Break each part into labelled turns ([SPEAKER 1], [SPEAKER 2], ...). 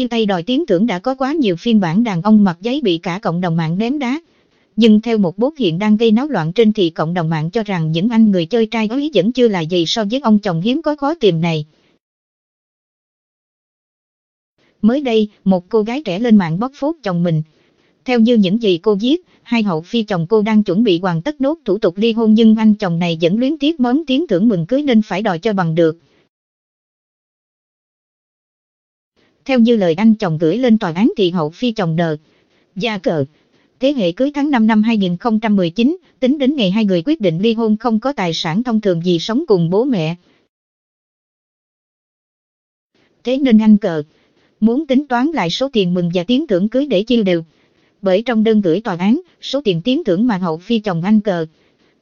[SPEAKER 1] chia tay đòi tiếng tưởng đã có quá nhiều phiên bản đàn ông mặc giấy bị cả cộng đồng mạng ném đá. Nhưng theo một bốt hiện đang gây náo loạn trên thì cộng đồng mạng cho rằng những anh người chơi trai ấy vẫn chưa là gì so với ông chồng hiếm có khó tìm này. Mới đây, một cô gái trẻ lên mạng bóc phốt chồng mình. Theo như những gì cô viết, hai hậu phi chồng cô đang chuẩn bị hoàn tất nốt thủ tục ly hôn nhưng anh chồng này vẫn luyến tiếc món tiếng thưởng mừng cưới nên phải đòi cho bằng được. Theo như lời anh chồng gửi lên tòa án thì hậu phi chồng nợ. gia cờ. Thế hệ cưới tháng 5 năm 2019, tính đến ngày hai người quyết định ly hôn không có tài sản thông thường gì sống cùng bố mẹ. Thế nên anh cờ, muốn tính toán lại số tiền mừng và tiếng thưởng cưới để chia đều. Bởi trong đơn gửi tòa án, số tiền tiếng thưởng mà hậu phi chồng anh cờ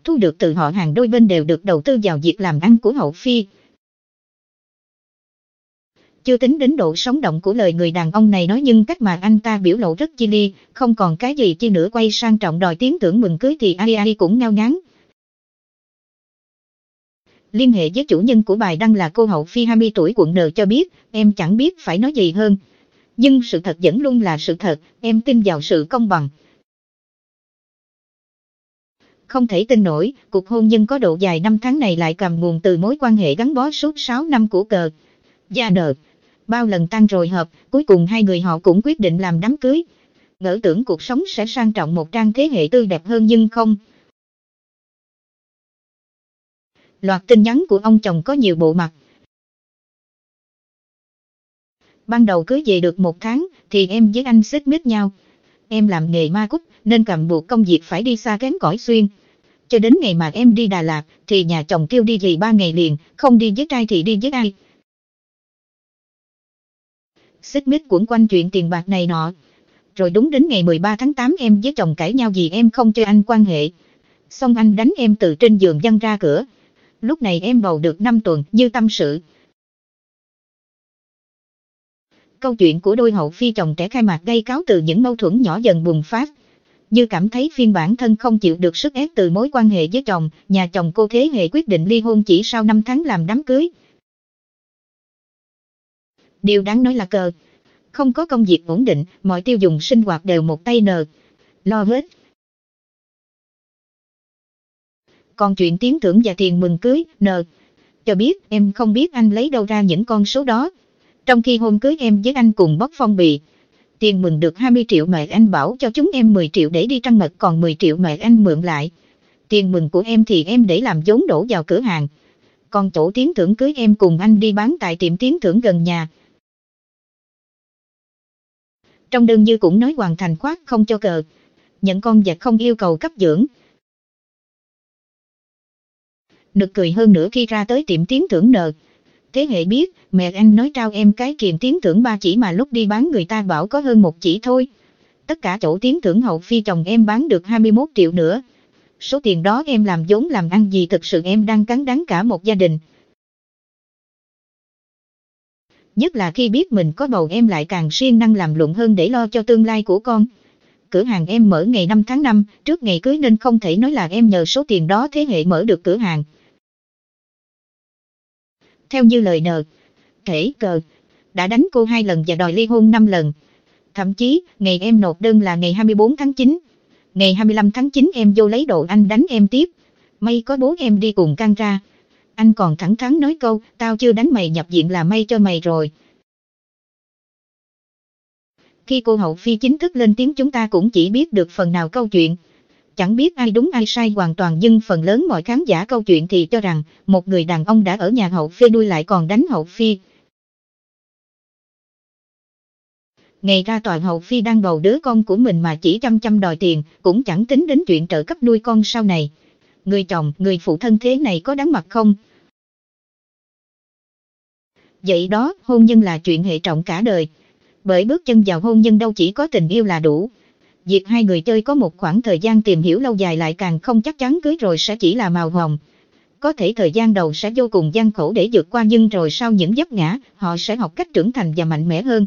[SPEAKER 1] thu được từ họ hàng đôi bên đều được đầu tư vào việc làm ăn của hậu phi. Chưa tính đến độ sống động của lời người đàn ông này nói nhưng cách mà anh ta biểu lộ rất chi ly, không còn cái gì chi nữa quay sang trọng đòi tiếng tưởng mừng cưới thì ai ai cũng ngao ngán. Liên hệ với chủ nhân của bài đăng là cô hậu phi 20 tuổi quận N cho biết, em chẳng biết phải nói gì hơn. Nhưng sự thật vẫn luôn là sự thật, em tin vào sự công bằng. Không thể tin nổi, cuộc hôn nhân có độ dài 5 tháng này lại cầm nguồn từ mối quan hệ gắn bó suốt 6 năm của cờ. Gia nợ. Bao lần tan rồi hợp, cuối cùng hai người họ cũng quyết định làm đám cưới. Ngỡ tưởng cuộc sống sẽ sang trọng một trang thế hệ tươi đẹp hơn nhưng không. Loạt tin nhắn của ông chồng có nhiều bộ mặt. Ban đầu cưới về được một tháng, thì em với anh xích mít nhau. Em làm nghề ma cúc, nên cầm buộc công việc phải đi xa kém cõi xuyên. Cho đến ngày mà em đi Đà Lạt, thì nhà chồng kêu đi gì ba ngày liền, không đi với trai thì đi với ai. Xích mít cuốn quanh chuyện tiền bạc này nọ. Rồi đúng đến ngày 13 tháng 8 em với chồng cãi nhau vì em không cho anh quan hệ. Xong anh đánh em từ trên giường văng ra cửa. Lúc này em bầu được 5 tuần như tâm sự. Câu chuyện của đôi hậu phi chồng trẻ khai mạc gây cáo từ những mâu thuẫn nhỏ dần bùng phát. Như cảm thấy phiên bản thân không chịu được sức ép từ mối quan hệ với chồng, nhà chồng cô thế hệ quyết định ly hôn chỉ sau 5 tháng làm đám cưới. Điều đáng nói là cờ, không có công việc ổn định, mọi tiêu dùng sinh hoạt đều một tay nờ, lo hết. Còn chuyện tiến thưởng và tiền mừng cưới, nờ, cho biết em không biết anh lấy đâu ra những con số đó. Trong khi hôn cưới em với anh cùng bóc phong bì, tiền mừng được 20 triệu mẹ anh bảo cho chúng em 10 triệu để đi trăng mật còn 10 triệu mẹ anh mượn lại. Tiền mừng của em thì em để làm vốn đổ vào cửa hàng. Còn tổ tiến thưởng cưới em cùng anh đi bán tại tiệm tiến thưởng gần nhà. Trong đơn như cũng nói hoàn thành khoát không cho cờ. Nhận con và không yêu cầu cấp dưỡng. Nực cười hơn nữa khi ra tới tiệm tiến thưởng nợ. Thế hệ biết, mẹ anh nói trao em cái kiềm tiến thưởng ba chỉ mà lúc đi bán người ta bảo có hơn một chỉ thôi. Tất cả chỗ tiến thưởng hậu phi chồng em bán được 21 triệu nữa. Số tiền đó em làm vốn làm ăn gì thực sự em đang cắn đắng cả một gia đình. Nhất là khi biết mình có bầu em lại càng siêng năng làm luận hơn để lo cho tương lai của con. Cửa hàng em mở ngày 5 tháng 5, trước ngày cưới nên không thể nói là em nhờ số tiền đó thế hệ mở được cửa hàng. Theo như lời nờ, kể cờ, đã đánh cô hai lần và đòi ly hôn 5 lần. Thậm chí, ngày em nộp đơn là ngày 24 tháng 9. Ngày 25 tháng 9 em vô lấy đồ anh đánh em tiếp. May có bố em đi cùng can ra. Anh còn thẳng thắn nói câu, tao chưa đánh mày nhập viện là may cho mày rồi. Khi cô hậu phi chính thức lên tiếng chúng ta cũng chỉ biết được phần nào câu chuyện. Chẳng biết ai đúng ai sai hoàn toàn nhưng phần lớn mọi khán giả câu chuyện thì cho rằng một người đàn ông đã ở nhà hậu phi nuôi lại còn đánh hậu phi. Ngày ra tòa hậu phi đang bầu đứa con của mình mà chỉ chăm chăm đòi tiền, cũng chẳng tính đến chuyện trợ cấp nuôi con sau này. Người chồng, người phụ thân thế này có đáng mặt không? Vậy đó, hôn nhân là chuyện hệ trọng cả đời. Bởi bước chân vào hôn nhân đâu chỉ có tình yêu là đủ. Việc hai người chơi có một khoảng thời gian tìm hiểu lâu dài lại càng không chắc chắn cưới rồi sẽ chỉ là màu hồng. Có thể thời gian đầu sẽ vô cùng gian khổ để vượt qua nhưng rồi sau những vấp ngã, họ sẽ học cách trưởng thành và mạnh mẽ hơn.